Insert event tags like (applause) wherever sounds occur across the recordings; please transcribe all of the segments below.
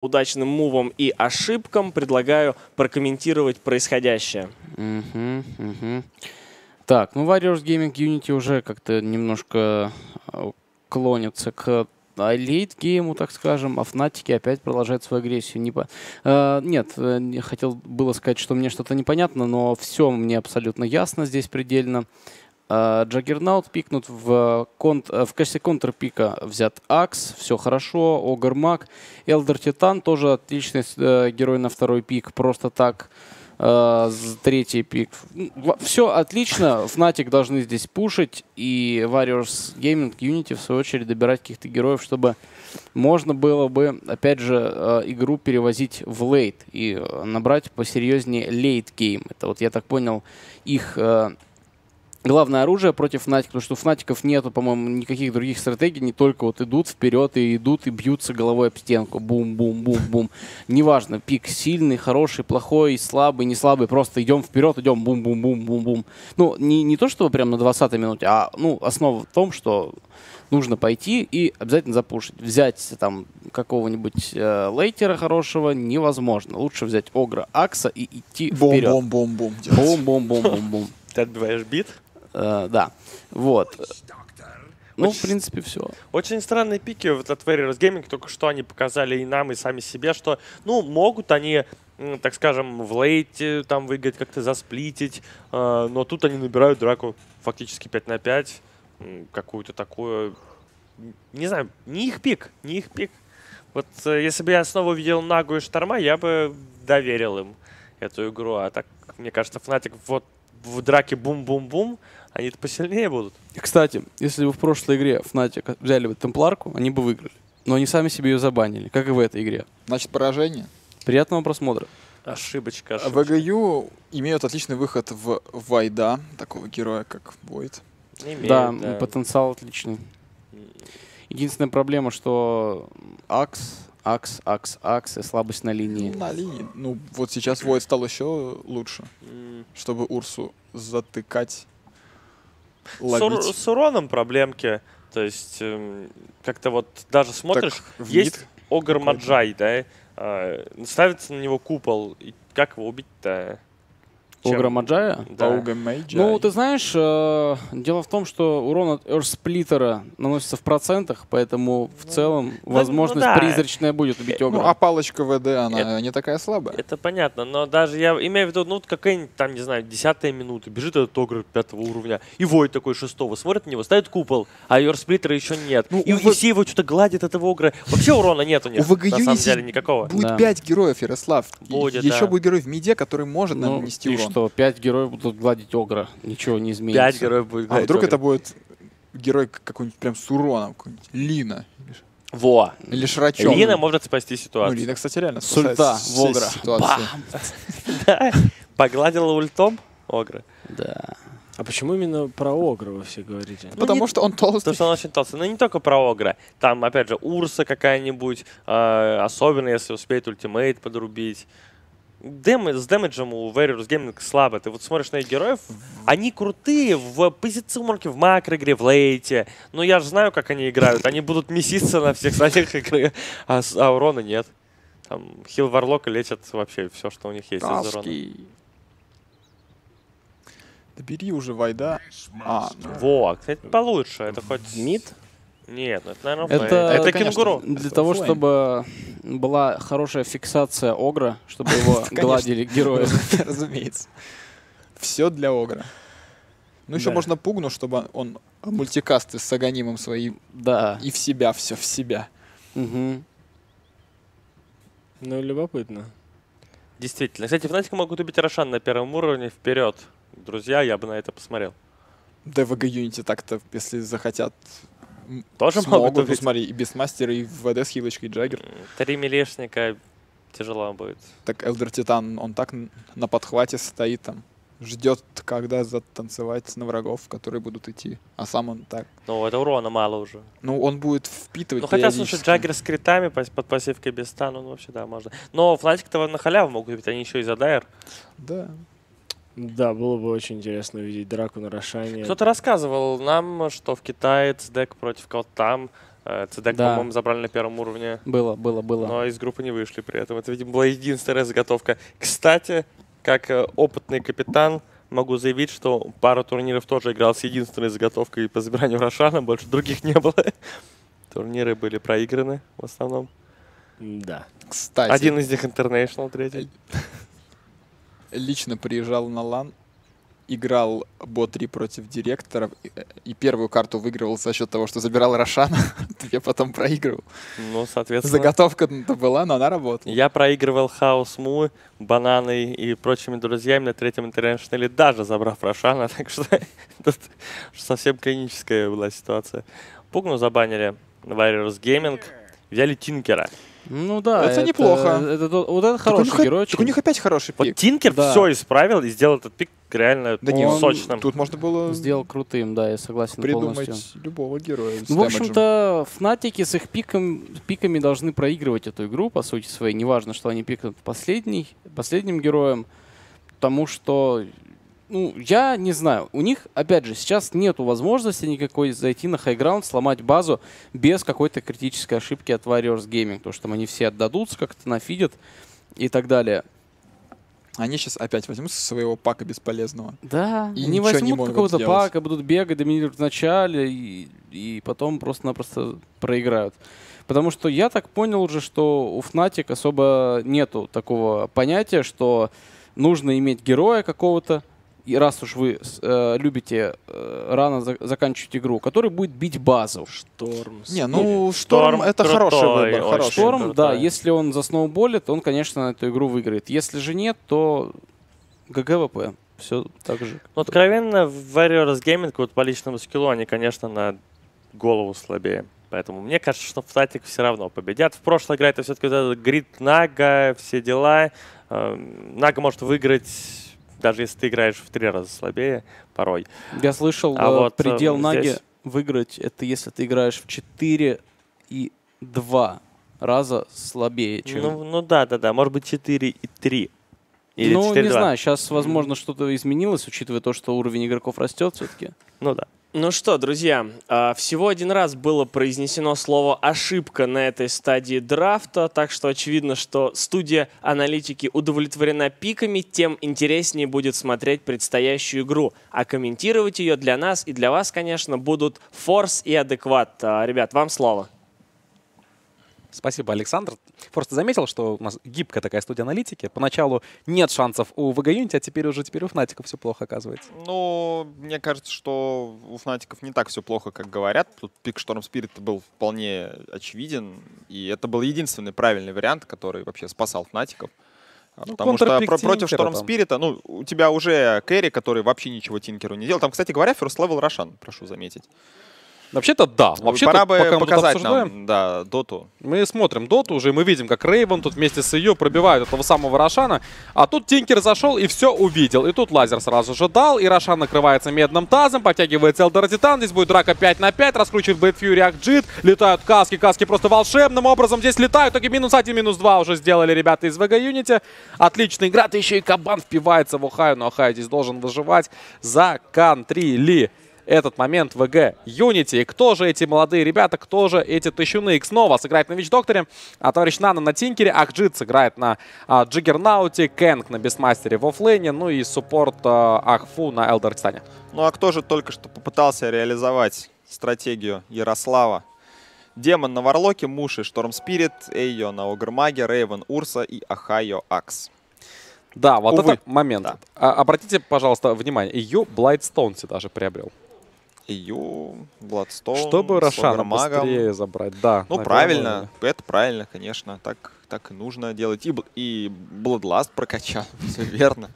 удачным мувам и ошибкам предлагаю прокомментировать происходящее. Мгм, мгм. Так, ну Warriors Gaming Unity уже как-то немножко э, клонится к late game у, так скажем, а Fnatic опять продолжает свою агрессию. Не по... э, нет, э, хотел было сказать, что мне что-то непонятно, но все мне абсолютно ясно здесь предельно. Э, Juggernaut пикнут в, конт, э, в качестве контрпика взят Axe, все хорошо, Огр Маг. Elder Titan тоже отличный э, герой на второй пик, просто так. Э, третий пик. Все отлично, Fnatic должны здесь пушить, и Warriors Gaming Unity, в свою очередь, добирать каких-то героев, чтобы можно было бы, опять же, э, игру перевозить в late и набрать посерьезнее late game. Это вот, я так понял, их главное оружие против Fnatic, потому что у Fnatic ов нету, по-моему, никаких других стратегий, не только вот идут вперед и идут и бьются головой об стенку. Бум-бум-бум-бум. Неважно, пик сильный, хороший, плохой, слабый, не слабый, просто идем вперед, идем бум-бум-бум-бум-бум. Ну, не, не то, чтобы прям на 20-й минуте, а ну, основа в том, что нужно пойти и обязательно запушить. Взять там какого-нибудь э, лейтера хорошего невозможно. Лучше взять Огра Акса и идти вперед. Бом-бом-бом-бом. Бум-бум-бум-бум-бум. Ты отбиваешь бит. Э, да, вот. Ну, в принципе, все. Очень странные пики вот от Warriors Gaming, только что они показали и нам, и сами себе, что, ну, могут они, так скажем, в лейте там выиграть, как-то засплитить, э, но тут они набирают драку фактически 5 на 5, м, какую-то такую, не знаю, не их пик, не их пик. Вот э, если бы я снова увидел Нагу и Шторма, я бы доверил им эту игру, а так, мне кажется, Fnatic вот в драке бум-бум-бум, они-то посильнее будут. Кстати, если бы в прошлой игре Fnatic взяли бы Темпларку, они бы выиграли. Но они сами себе ее забанили, как и в этой игре. Значит, поражение. Приятного просмотра. Ошибочка, А ошибочка. ВГЮ имеют отличный выход в Вайда, такого героя, как Войд. Имеет, да, да. потенциал отличный. Единственная проблема, что Акс, Акс, Акс, Акс и слабость на линии. На линии. Ну, вот сейчас Войд стал еще лучше, чтобы Урсу затыкать, ловить. с уроном проблемки. То есть, эм, как-то вот даже смотришь, Так, есть Огр. Маджай, да, а, ставится на него купол, и как его убить-то? Огра Маджая? Да. Ауга Мейджай. Ну, ты знаешь, э, дело в том, что урон от Эрсплиттера наносится в процентах, поэтому в целом ну возможность да. призрачная будет убить Огра. Ну, а палочка ВД, она Это- не такая слабая. Это понятно, но даже я имею в виду, ну, какая-нибудь там, не знаю, десятая минута, бежит этот Огр пятого уровня, и Вой такой шестого, смотрит на него, ставит купол, а Йорсплиттера еще нет. Ну, и, у и В- все его что-то гладят этого Огра. Вообще урона нет у (laughs) них, У ВГЮ на самом деле, никакого. Будет Да. 5 героев, Ярослав. Будет, Еще да. будет герой в миде, который может Ну, нанести и урон. Что, пять героев будут гладить Огра, ничего не изменится. Пять героев будет А гладить вдруг Огра. это будет герой какой-нибудь прям с уроном, какой-нибудь Лина Во. или Шрачок. Лина может спасти Ну, ситуацию. Лина, кстати, реально Сульта в Огра. (laughs) Погладила ультом Огра. Да. А почему именно про Огра вы все говорите? Потому не- что он толстый. Потому что он очень толстый. Но не только про Огра. Там, опять же, Урса какая-нибудь, э, особенно если успеет ультимейт подрубить. Дэмэ- с дэмэджем у Warriors Gaming слабо. Ты вот смотришь на их героев, они крутые в позиционке, в макроигре, в лейте. Но я же знаю, как они играют. Они будут меситься на всех стадиях игры, а, а урона нет. Там хил Варлока лечат вообще все, что у них есть из урона. Таски. Да бери уже Вайда. А, Во, кстати, получше. Это хоть... Мид? Нет, ну это, наверное, Это, это, конечно, кенгуру. Для Это того, флейм. чтобы была хорошая фиксация Огра, чтобы его (laughs) Конечно. гладили герои. (laughs) разумеется. Все для Огра. Ну, еще Да. можно пугну, чтобы он мультикасты с Аганимом свои Да. и в себя, все в себя. Ну, любопытно. Действительно. Кстати, Фнатика могут убить Рошан на первом уровне вперед. Друзья, я бы на это посмотрел. ДВГ Юнити так-то, если захотят, Тоже смогут. могут Ну, убить. смотри, и Бестмастер, и ВД с хилочкой Джаггер. Три милишника тяжело будет. Так Элдер Титан, он так на подхвате стоит там, ждет, когда затанцевать на врагов, которые будут идти. А сам он так. Ну, это урона мало уже. Ну, он будет впитывать Ну, хотя, слушай. Джаггер с критами под пассивкой без стана, ну, вообще, да, можно. Но Фнатик-то на халяву могут убить, они еще и за дайр. Да. Да, было бы очень интересно увидеть драку на Рошане. Кто-то рассказывал нам, что в Китае цдек против кого-то там Э, Цедек, Да. по-моему, забрали на первом уровне. Было, было, было. Но из группы не вышли при этом. Это, видимо, была единственная заготовка. Кстати, как э, опытный капитан, могу заявить, что пару турниров тоже играл с единственной заготовкой по забиранию Рошана, больше других не было. (laughs) Турниры были проиграны в основном. Да. Кстати, Один из них International, третий. Лично приезжал на лан, играл бо-3 против директоров, и, э, и первую карту выигрывал за счет того, что забирал Рошана, (laughs) две потом проигрывал. Ну, соответственно... Заготовка-то была, но она работала. Я проигрывал Хаос Му, Бананы и прочими друзьями на третьем интернешнале, даже забрав Рошана, (laughs) так что (laughs) тут совсем клиническая была ситуация. Пугну забанили Warriors Gaming, взяли Тинкера. Ну да. Это неплохо. Это, то- вот это Так хороший оп- герой. Так у них опять хороший Вот пик. Тинкер Да. все исправил и сделал этот пик реально Да не, он- сочным. Тут можно было Сделал крутым, да, я согласен придумать полностью. любого героя. Ну, в общем-то, Фнатики с их пиком, пиками должны проигрывать эту игру, по сути своей. Неважно, что они пикнут последний, последним героем, потому что, ну, я не знаю. У них, опять же, сейчас нету возможности никакой зайти на хайграунд, сломать базу без какой-то критической ошибки от Warriors Gaming, потому что там они все отдадутся, как-то нафидят и так далее. Они сейчас опять возьмут со своего пака бесполезного. Да, И они не возьмут какого-то пака, будут бегать, доминировать в начале, и, и потом просто-напросто проиграют. Потому что я так понял уже, что у Fnatic особо нету такого понятия, что нужно иметь героя какого-то, и раз уж вы э, любите э, рано за- заканчивать игру, который будет бить базу. Шторм. Не, ну Шторм Шторм это крутой, хороший выбор. Хороший. Шторм, крутой. да, если он засноуболит, он, конечно, эту игру выиграет. Если же нет, то GG WP. Все так же. Ну, откровенно, в Warriors Gaming вот по личному skill у они, конечно, на голову слабее. Поэтому мне кажется, что Fnatic все равно победят. В прошлой игре это все-таки greed Нага, все дела. Эм, Нага может выиграть, даже если ты играешь в три раза слабее порой. Я слышал, А э, вот, э, предел Наги здесь- выиграть, это если ты играешь в 4 и 2 раза слабее, чем... Ну, ну да, да, да. Может быть 4 и 3. Или ну, 4 не знаю, сейчас, возможно, что-то изменилось, учитывая то, что уровень игроков растет все-таки. Ну да. Ну что, друзья, а, всего один раз было произнесено слово «ошибка» на этой стадии драфта, так что очевидно, что студия аналитики удовлетворена пиками, тем интереснее будет смотреть предстоящую игру. А комментировать ее для нас и для вас, конечно, будут Форс и Адекват. А, Ребят, вам слово. Спасибо, Александр. Просто заметил, что у нас гибкая такая студия аналитики. Поначалу нет шансов у VG Unity, а теперь уже теперь у Фнатиков все плохо оказывается. Ну, мне кажется, что у Фнатиков не так все плохо, как говорят. Тут пик Шторм Спирит был вполне очевиден, и это был единственный правильный вариант, который вообще спасал Фнатиков. Ну, Потому что про- против Шторм. Спирита, ну, у тебя уже Кэрри, который вообще ничего Тинкеру не делал. Там, кстати говоря, First Level Рошан, прошу заметить. Вообще-то да. Вообще Пора бы пока показать нам, да, доту. Мы смотрим доту уже, и мы видим, как Рейвен тут вместе с Эйо пробивают этого самого Рошана. А тут Тинкер зашел и все увидел. И тут лазер сразу же дал, и Рошан накрывается медным тазом, подтягивается Elder Titan. Здесь будет драка 5 на 5, раскручивает Battle Fury Ахджит. Летают каски, каски просто волшебным образом здесь летают. И минус 1, минус 2 уже сделали ребята из WG Unity. Отличная игра, да еще и Кабан впивается в Охайо, но Охайо здесь должен выживать. Законтрили этот момент WG Unity. И кто же эти молодые ребята, кто же эти тащуны? XNova сыграет на Witch Doctor е, а товарищ Нана на Тинкере, Ахджит сыграет на а, Juggernaut е, Кэнг на Beastmaster е в offlane е, ну и суппорт а, Ахфу на Elder Titan е. Ну а кто же только что попытался реализовать стратегию Ярослава? Демон на Warlock е, Муши, Storm Spirit, Эйо на Огр Маге, Рейвен, Урса и Ахайо Axe. Да, вот Увы. этот момент. Да. А, обратите, пожалуйста, внимание, Эйо Blight Stone даже приобрел. Эйо, Blight Stone, Чтобы Рошана быстрее забрать. Да, Ну, наверное. правильно, это правильно, конечно, так, так и нужно делать. И, и Bloodlust прокачал, (laughs) все верно.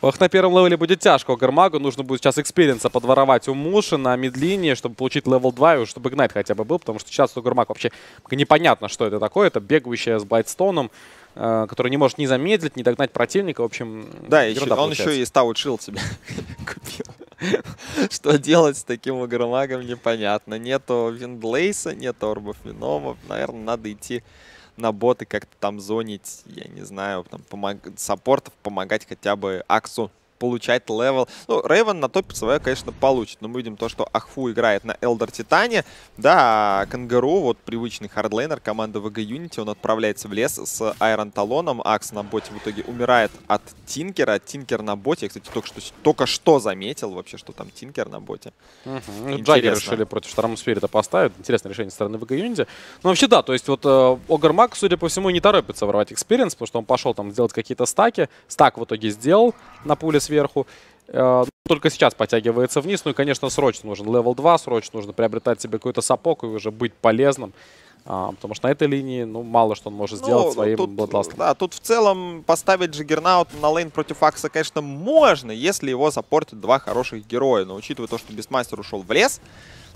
Ох, на первом level е будет тяжко Огр Магу. Нужно будет сейчас experience а подворовать у Муши на мидлинии, чтобы получить level 2 и чтобы Ignite хотя бы был, потому что сейчас у Огр Маг вообще непонятно, что это такое. Это бегающая с Blight Stone ом, э, который не может ни замедлить, ни догнать противника. В общем, Да, еще, он еще получается. и Stout Shield себе (laughs) купил. (laughs) Что делать с таким Огромагом, непонятно. Нету Wind Lace а, нету Orb ов Venom ов. Наверное, надо идти на боты как-то там зонить, я не знаю, там помог... саппортов помогать хотя бы Аксу получать level. Ну, Рейвен на топе свое, конечно, получит, но мы видим то, что Ахфу играет на Elder Titan е, да, а Кангару, вот привычный hardlaner команды ВГ Unity, он отправляется в лес с Iron Talon ом, Акс на боте в итоге умирает от Тинкера, Тинкер на боте, я, кстати, только что, только что заметил вообще, что там Тинкер на боте. Мгм. Ну. Джаггер решили против Шторм Спирита поставить. Интересное решение со стороны ВГ Unity. Ну, вообще, да, то есть вот э, Огромаг, судя по всему, не торопится воровать experience, потому что он пошел там сделать какие-то стаки. Стак в итоге сделал на pull е сверху. Э, только сейчас подтягивается вниз. Ну и, конечно, срочно нужен level 2, срочно нужно приобретать себе какой-то сапог и уже быть полезным. А, потому что на этой линии, ну, мало что он может сделать Ну, своим тут. Да, тут в целом поставить Джиггернаут на лейн против Акса, конечно, можно, если его запортят два хороших героя. Но учитывая то, что Бестмастер ушел в лес,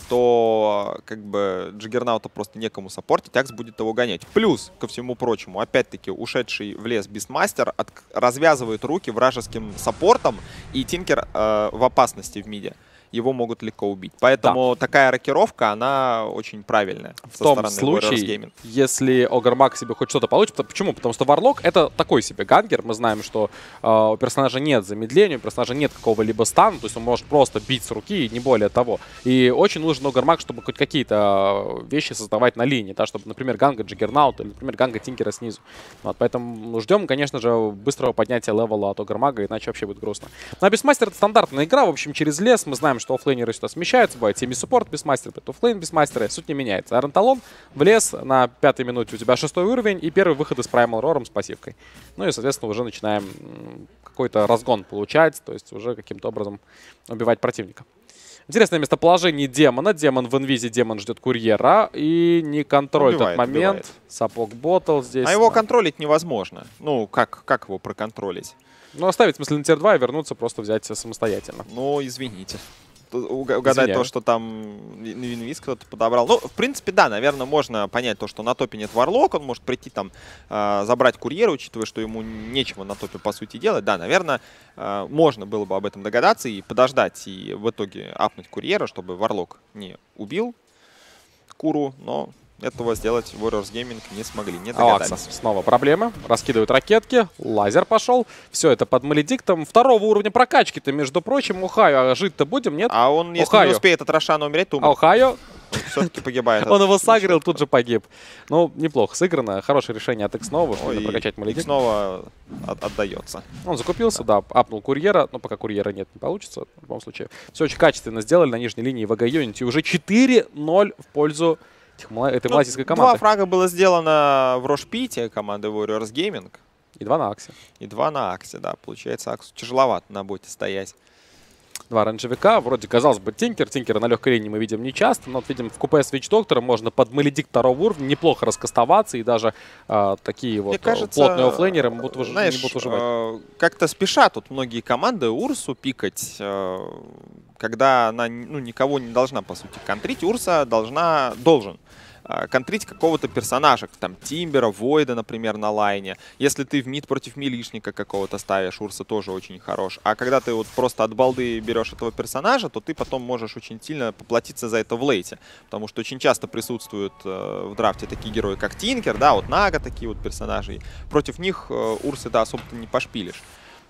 то как бы Джиггернаута просто некому саппортить, Акс будет его гонять. Плюс, ко всему прочему, опять-таки, ушедший в лес Бестмастер от- развязывает руки вражеским саппортам, и Тинкер э, в опасности в миде. Его могут легко убить. Поэтому такая рокировка, она очень правильная В том случае, если Огромаг себе хоть что-то получит. Почему? Потому что Варлок это такой себе ganker. Мы знаем, что э, у персонажа нет замедления, у персонажа нет какого-либо стана. То есть он может просто бить с руки и не более того. И очень нужен Огромаг, чтобы хоть какие-то э, вещи создавать на линии. Да, чтобы, например, ганка Джиггернаут или, например, ганка Тинкера снизу. Вот, поэтому ждем, конечно же, быстрого поднятия level а от Огромага, иначе вообще будет грустно. Ну, а Бистмастер это стандартная игра. В общем, через лес мы знаем, что offlaner ы сюда смещаются. Бывает semi-support Бистмастер, бывает offlane Бистмастера. Суть не меняется. Iron Talon в лес на пятой минуте у тебя шестой уровень и первый выход из Primal Roar с пассивкой. Ну и, соответственно, уже начинаем какой-то разгон получать, то есть уже каким-то образом убивать противника. Интересное местоположение демона. Демон в инвизе, демон ждет курьера. И не контроль этот Убивает, момент. убивает. Сапог ботл здесь. А его контролить невозможно. Ну, как, как его проконтролить? Ну, оставить, в смысле, на тир 2 и вернуться, просто взять самостоятельно. Ну, извините. Угадать Извиняю. то, что там ви- Винвиз кто-то подобрал. Ну, в принципе, да, наверное, можно понять то, что на топе нет варлок, он может прийти там э, забрать курьера, учитывая, что ему нечего на топе по сути делать. Да, наверное, э, можно было бы об этом догадаться и подождать, и в итоге апнуть курьера, чтобы варлок не убил куру, но этого сделать Warriors Gaming не смогли, не А догадались. Акса снова проблемы. Раскидывают ракетки. Лазер пошел. Все это под Maledict ом. Второго уровня прокачки-то, между прочим, Ухаю. А жить-то будем, нет? А он, если Охайо. не успеет от Рошана умереть, то А Ухаю, все-таки погибает. (laughs) он его сагрил, тут же погиб. Ну, неплохо сыграно. Хорошее решение от Ой, чтобы прокачать и Maledict. снова от- отдается. Он закупился, да, апнул курьера, но пока курьера нет, не получится, в любом случае. Все очень качественно сделали на нижней линии ВГ Unity. Уже 4-0 в пользу этой Ну, малазийской Два команды. фрага было сделано в Рошпите команды Warriors Gaming. И два на Аксе. И два на Аксе, да. Получается, Аксу тяжеловато на боте стоять. Два оранжевика. Вроде, казалось бы, Тинкер. Тинкера на легкой линии мы видим не часто, но вот видим в купе с Вич Доктора можно под Маледикт второго уровня неплохо раскастоваться, и даже а, такие вот Мне а, кажется, плотные оффлейнеры будут, выж- знаешь, не будут выживать. э, как-то спешат тут многие команды Урсу пикать, э, когда она ну, никого не должна, по сути, контрить. Урса должна, должен э, контрить какого-то персонажа, там Тимбера, Войда, например, на лайне. Если ты в мид против милишника какого-то ставишь, Урса тоже очень хорош. А когда ты вот просто от балды берешь этого персонажа, то ты потом можешь очень сильно поплатиться за это в лейте. Потому что очень часто присутствуют э, в драфте такие герои, как Тинкер, да, вот Нага, такие вот персонажи. Против них э, Урсы, да, особо ты не пошпилишь.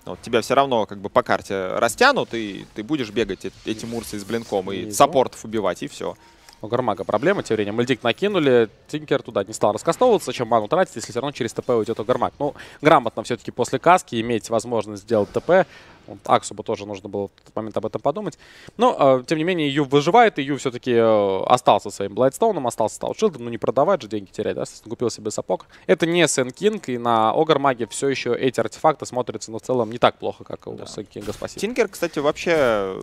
Вот тебя все равно как бы по карте растянут, и ты будешь бегать э- этим Урсой с blink ом и саппортов убивать, и все. У Огромага проблема, тем временем Maledict накинули, Тинкер туда не стал раскастовываться, зачем ману тратить, если все равно через ТП уйдет Огромаг. Ну, грамотно все-таки после каски иметь возможность сделать ТП. Вот Аксу бы тоже нужно было в тот момент об этом подумать. Но, э, тем не менее, Ю выживает, и Ю все-таки э, остался своим Blight Stone ом, остался Stout Shield ом, ну не продавать же, деньги терять, да, купил себе сапог. Это не Sand King, и на Огромаге все еще эти артефакты смотрятся, но в целом не так плохо, как у Да. Кинга, спасибо. Тинкер, кстати, вообще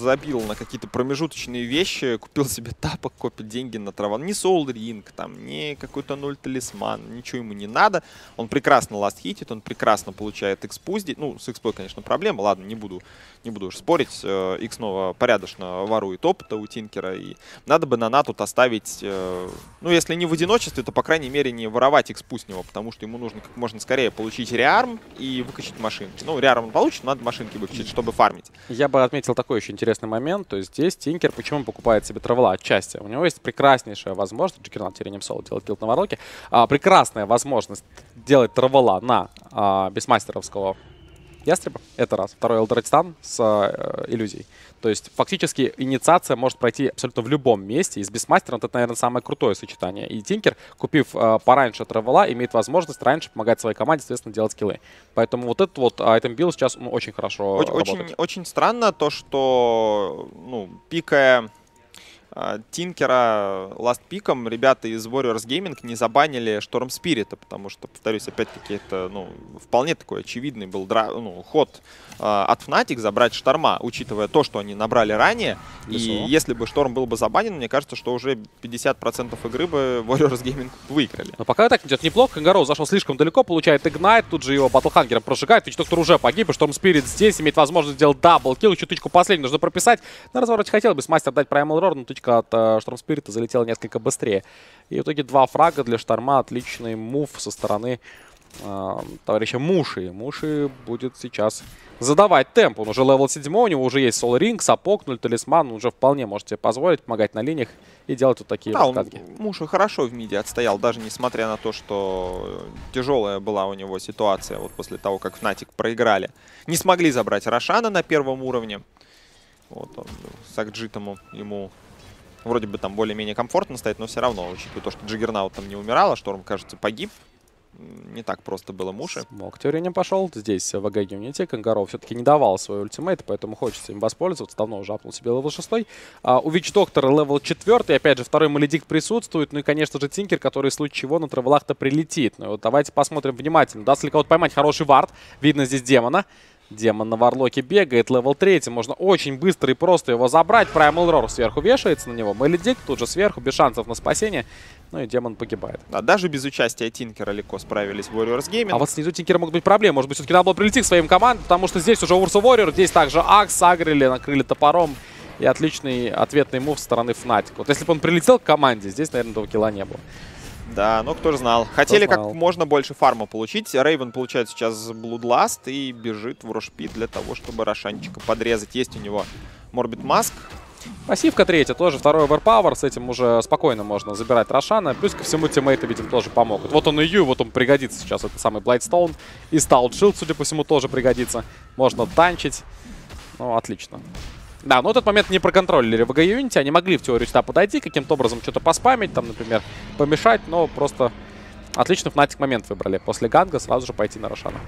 забил на какие-то промежуточные вещи, купил себе тапок, копит деньги на траву. Ни Soul Ring, там, ни какой-то нуль талисман, ничего ему не надо. Он прекрасно ласт хитит, он прекрасно получает экспу здесь. Ну, с экспой, конечно, проблема, ладно, не буду, не буду уж спорить. Э, Икс снова порядочно ворует опыта у Тинкера, и надо бы на тут оставить, э, ну, если не в одиночестве, то, по крайней мере, не воровать экспу с него, потому что ему нужно как можно скорее получить реарм и выкачать машинки. Ну, реарм он получит, надо машинки выкачать, чтобы фармить. Я бы отметил такой еще интересный момент. То есть здесь Тинкер, почему он покупает себе travel а отчасти? У него есть прекраснейшая возможность, Джаггернаут тем временем соло делает kill на ворлоке, а, прекрасная возможность делать travel а на а, бистмастеровского Ястреба. Это раз. Второй Elder Titan с э, иллюзией. То есть фактически инициация может пройти абсолютно в любом месте. И с Бистмастером это, наверное, самое крутое сочетание. И Тинкер, купив э, пораньше travel а, имеет возможность раньше помогать своей команде, соответственно, делать kill ы. Поэтому вот этот вот item build сейчас ну, очень хорошо Очень, работает. очень, очень странно то, что, ну, пикая Тинкера last pick ом ребята из Warriors Gaming не забанили Шторм Спирита, потому что, повторюсь, опять-таки, это ну, вполне такой очевидный был дра ну, ход э, от Fnatic забрать Шторма, учитывая то, что они набрали ранее. И Весело. если бы Шторм был бы забанен, мне кажется, что уже 50% игры бы Warriors Gaming выиграли. Но пока так идет неплохо. Кангароу зашел слишком далеко, получает ignite, тут же его Battle Hunger ом прожигает. Witch Doctor уже погиб, и Шторм Спирит здесь имеет возможность сделать double kill. Еще тычку последнюю нужно прописать. На развороте хотел бы Бистмастер дать Primal Roar, но тычка от э, Шторм Спирита залетела несколько быстрее. И в итоге два фрага для Шторма. Отличный move со стороны э, товарища Муши. Муши будет сейчас задавать темп. Он уже level 7, у него уже есть Soul Ring, сапог, Null Talisman. Он уже вполне может себе позволить помогать на линиях и делать вот такие Да, вот он, и хорошо в миде отстоял, даже несмотря на то, что тяжелая была у него ситуация вот после того, как Fnatic проиграли. Не смогли забрать Рошана на первом уровне. Вот он с Акджитом ему вроде бы там более-менее комфортно стоит, но все равно, учитывая то, что Джиггернаут там не умирал, а Шторм, кажется, погиб, не так просто было Муши. Смог тюренем пошел. Здесь ВГ Unity Кангаров все-таки не давал свой ультимейт, поэтому хочется им воспользоваться. Давно уже апнул себе level 6. А, у Witch Doctor а level 4. Опять же, второй Maledict присутствует. Ну и, конечно же, Тинкер, который в случае чего на travel ах-то прилетит. Ну вот давайте посмотрим внимательно. Даст ли кого-то поймать хороший вард. Видно здесь демона. Демон на варлоке бегает, level 3. Можно очень быстро и просто его забрать. Primal Roar сверху вешается на него. Maledict тут же сверху, без шансов на спасение. Ну и демон погибает. А даже без участия Тинкера легко справились Warriors Gaming. А вот снизу Тинкера могут быть проблемы. Может быть, все-таки надо было прилететь к своим командам, потому что здесь уже Урса Warrior, здесь также Акс, агрили, накрыли топором. И отличный ответный move со стороны Fnatic. Вот если бы он прилетел к команде, здесь, наверное, этого килла не было. Да, ну кто же знал. Хотели знал. как можно больше фарма получить. Рейвен получает сейчас Bloodlust и бежит в Rosh pit для того, чтобы Рошанчика подрезать. Есть у него Morbid Mask. Пассивка третья, тоже второй Overpower. С этим уже спокойно можно забирать Рошана. Плюс ко всему тиммейты, видим, тоже помогут. Вот он и Ю, вот он пригодится сейчас. Это самый Bloodstone. И Stout Shield, судя по всему, тоже пригодится. Можно танчить. Ну, отлично. Да, но этот момент не проконтролили в Unity. Они могли в теорию сюда подойти, каким-то образом что-то поспамить, там, например, помешать, но просто отлично Fnatic момент выбрали. После ганга сразу же пойти на Рошана.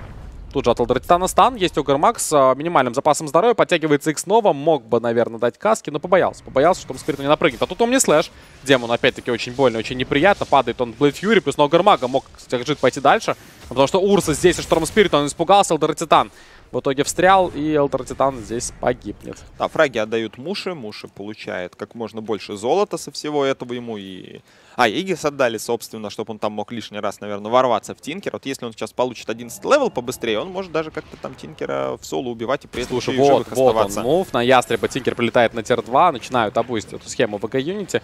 Тут же от Алдратитана стан. Есть Огр Макс с а, минимальным запасом здоровья. Подтягивается X снова. Мог бы, наверное, дать каски, но побоялся. Побоялся, что он спирит не напрыгнет. А тут он не слэш. Демон опять-таки очень больно, очень неприятно. Падает он Блейд Фьюри, плюс на Огр Мага мог Стержит пойти дальше. Потому что Урса здесь и Storm Spirit, он испугался. Elder Titan в итоге встрял, и Elder Titan здесь погибнет. Да, фраги отдают Муши. Муши получает как можно больше золота со всего этого ему. И... А, Aegis отдали, собственно, чтобы он там мог лишний раз, наверное, ворваться в Тинкер. Вот если он сейчас получит 11 level побыстрее, он может даже как-то там Тинкера в соло убивать и при этом Слушай, вот, вот оставаться. он move. На Ястреба Тинкер прилетает на tier-2. Начинают абузить эту схему в Unity.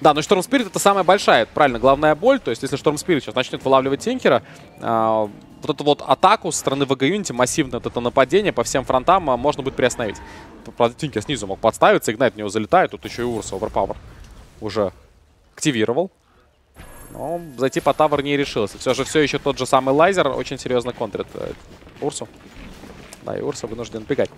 Да, но Storm Spirit это самая большая, правильно, главная боль. То есть, если Storm Spirit сейчас начнет вылавливать Тинкера, а, вот эту вот атаку со стороны WG Unity, массивное вот это нападение по всем фронтам а, можно будет приостановить. Правда, Тинкер снизу мог подставиться, Ignite в него залетает, тут еще и Урса Overpower уже активировал. Но зайти под tower не решился. Все же все еще тот же самый Лайзер очень серьезно контрит э, Урсу. Да, и Урса вынужден бегать.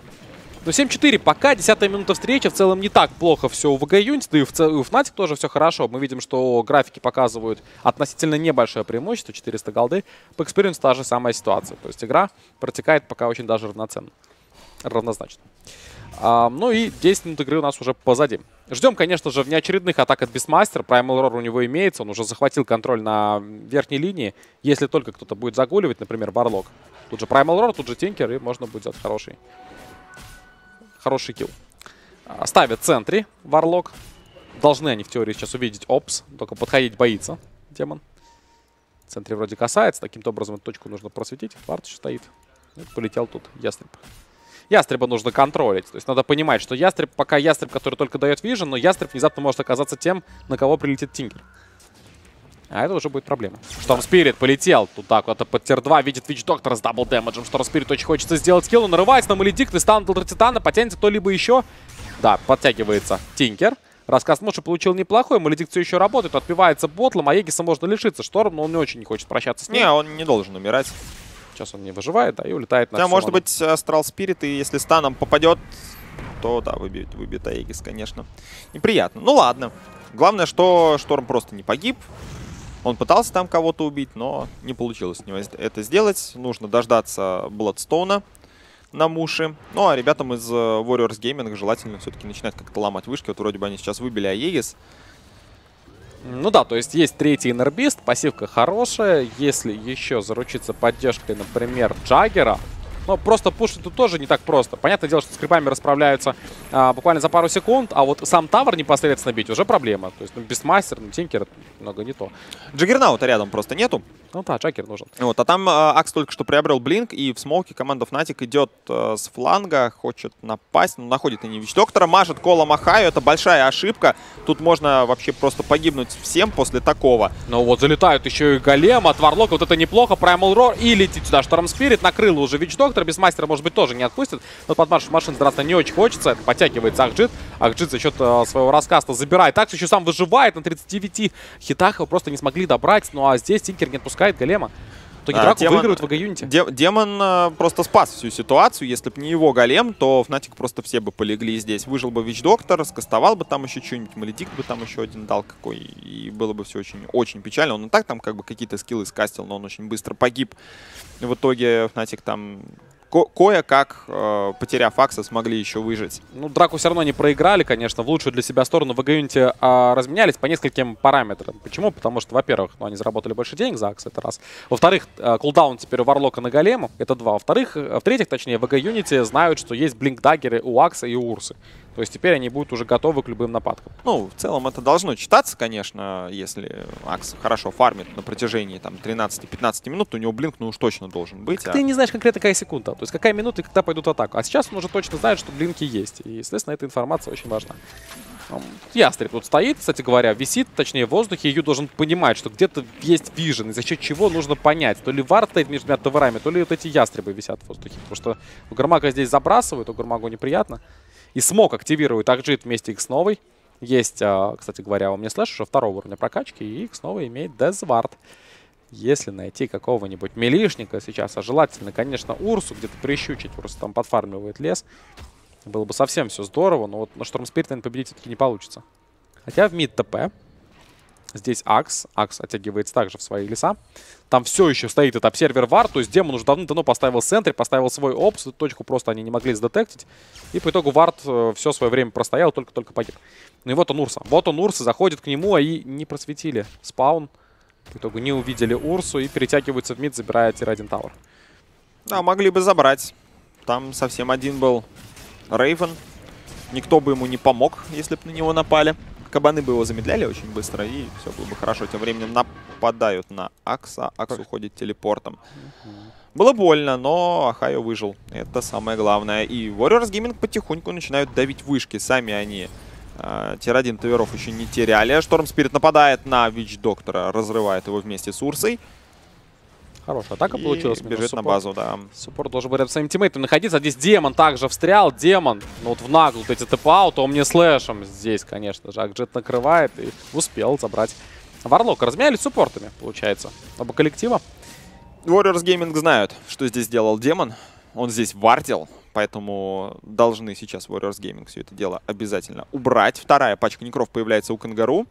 Ну, 7-4 пока, 10 минута встречи. В целом не так плохо все у WG Unity, да и в, у Fnatic тоже все хорошо. Мы видим, что графики показывают относительно небольшое преимущество, 400 голды. По Experience та же самая ситуация. То есть игра протекает пока очень даже равноценно. Равнозначно. А, ну и 10 минут игры у нас уже позади. Ждем, конечно же, внеочередных атак от Бисмастера. Primal Roar у него имеется. Он уже захватил контроль на верхней линии. Если только кто-то будет загуливать, например, Варлок. Тут же Primal Roar, тут же Тинкер, и можно будет сделать хороший, хороший килл. А, Ставят центре Варлок. Должны они в теории сейчас увидеть Опс. Только подходить боится демон. В центре вроде касается. Таким образом точку нужно просветить. Еще стоит. Ну, Полетел тут ястреб. Ястреба нужно контролить. То есть надо понимать, что ястреб пока ястреб, который только дает vision, но ястреб внезапно может оказаться тем, на кого прилетит Тинкер. А это уже будет проблема. Storm Spirit полетел туда куда-то под tier 2. Видит Witch Doctor а с double damage ем. Storm Spirit очень хочется сделать kill. Он нарывается на Maledict и stun Титана. Потянется кто-либо еще. Да, подтягивается Тинкер. Рассказ Муши получил неплохой. Маледикт все еще работает. Отпивается ботлом. А Егиса можно лишиться. Шторм, но он не очень не хочет прощаться с ним. Не, он не должен умирать. Сейчас он не выживает, да, и улетает на всю может ману. быть, Астрал Спирит, и если станом попадет, то да, выбьет, выбьет Аегис, конечно. Неприятно. Ну ладно. Главное, что Шторм просто не погиб. Он пытался там кого-то убить, но не получилось у него это сделать. Нужно дождаться Бладстоуна на муши. Ну, а ребятам из э, Warriors Gaming желательно все-таки начинать как-то ломать вышки. Вот вроде бы они сейчас выбили Аегис. Ну да, то есть есть третий инербист, пассивка хорошая. Если еще заручиться поддержкой, например, Джаггера, но просто пушить тут тоже не так просто. Понятное дело, что с крипами расправляются а, буквально за пару секунд, а вот сам тавр непосредственно бить уже проблема. То есть, ну, Бестмастер, ну, Тинкер, это немного не то. Джаггернаута рядом просто нету. Ну да, Джаггер нужен. Вот, а там э, Акс только что приобрел Блинк, и в смоуке команда Fnatic идет э, с фланга, хочет напасть, но находит они Вич Доктора, мажет Кола Махаю, это большая ошибка. Тут можно вообще просто погибнуть всем после такого. Ну вот залетают еще и голем от Варлока, вот это неплохо, Primal Roar и летит сюда Шторм Спирит, накрыл уже Вич Доктор, без мастера, может быть, тоже не отпустит. Но под марш машин драться не очень хочется, подтягивается Ахджит, Ахджит за счет э, своего раскаста забирает. Такс еще сам выживает на 39 хитах, его просто не смогли добрать, ну а здесь Тинкер не отпускает голема. В итоге А, драку демон- выигрывают в АГ-юните. Де- Демон э, просто спас всю ситуацию. Если бы не его голем, то Fnatic просто все бы полегли здесь. Выжил бы Вич Доктор, скастовал бы там еще что-нибудь, Маледикт бы там еще один дал какой. И было бы все очень, очень печально. Он и так там как бы какие-то скиллы скастил, но он очень быстро погиб. В итоге Fnatic там ко- кое-как, э, потеряв Акса, смогли еще выжить. Ну, драку все равно не проиграли, конечно. В лучшую для себя сторону WG Unity а, разменялись по нескольким параметрам. Почему? Потому что, во-первых, ну, они заработали больше денег за Акс, это раз. Во-вторых, а, кулдаун теперь у Варлока на Голему, это два. Во-вторых, э, в-третьих, точнее, WG Unity знают, что есть blink dagger ы у Акса и у Урсы. То есть теперь они будут уже готовы к любым нападкам. Ну, в целом это должно читаться, конечно, если Акс хорошо фармит на протяжении там 13-15 минут, у него blink ну уж точно должен быть. а- Ты не знаешь конкретно, какая секунда. То есть какая минута и когда пойдут в атаку. А сейчас он уже точно знает, что блинки есть. И, естественно, эта информация очень важна. Ястреб тут стоит, кстати говоря, висит, точнее, в воздухе. Ю должен понимать, что где-то есть вижен, и за счет чего нужно понять. То ли вар стоит между двумя товарами, то ли вот эти ястребы висят в воздухе. Потому что у Гармага здесь забрасывают, у Гармагу неприятно. И смог активирует Акджит вместе X новый. Есть, а, кстати говоря, у меня слэш уже второго уровня прокачки, и X новый имеет Дезвард. Если найти какого-нибудь милишника сейчас, а желательно, конечно, Урсу где-то прищучить, просто там подфармливает лес, было бы совсем все здорово, но вот на Шторм Спирит, наверное, победить все-таки не получится. Хотя в мид ТП. Здесь Акс. Акс оттягивается также в свои леса. Там все еще стоит этот обсервер вар, то есть демон уже давно-давно поставил центр, поставил свой опс, эту точку просто они не могли сдетектить. И по итогу вард все свое время простоял, только-только погиб. Ну и вот он Урса. Вот он Урса, заходит к нему, а и не просветили spawn. По итогу не увидели Урсу и перетягиваются в mid, забирая tier-1 tower. Да, могли бы забрать. Там совсем один был Рейвен. Никто бы ему не помог, если бы на него напали. Кабаны бы его замедляли очень быстро, и все было бы хорошо. Тем временем нападают на Акса. Акс уходит телепортом. Было больно, но Ахайо выжил. Это самое главное. И Warriors Gaming потихоньку начинают давить вышки. Сами они э, tier-1 tower ов еще не теряли. Storm Spirit нападает на Witch Doctor а, разрывает его вместе с Урсой. Хорошая атака и получилась. бежит на суппорт. базу, да. Суппорт должен был рядом с своим тиммейтом находиться. Здесь демон также встрял. Демон, ну вот в наглую этот TP out, Omnislash ем здесь, конечно же. Ahjit накрывает и успел забрать. Варлока разменяли суппортами, получается. Оба коллектива. Warriors Gaming знают, что здесь делал демон. Он здесь вардил, поэтому должны сейчас Warriors Gaming все это дело обязательно убрать. Вторая пачка некров появляется у Кангару.